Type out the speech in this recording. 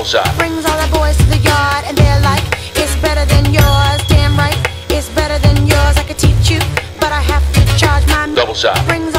Double shot. Brings all the boys to the yard and they're like, it's better than yours. Damn right, it's better than yours. I could teach you, but I have to charge my. Double shot. Brings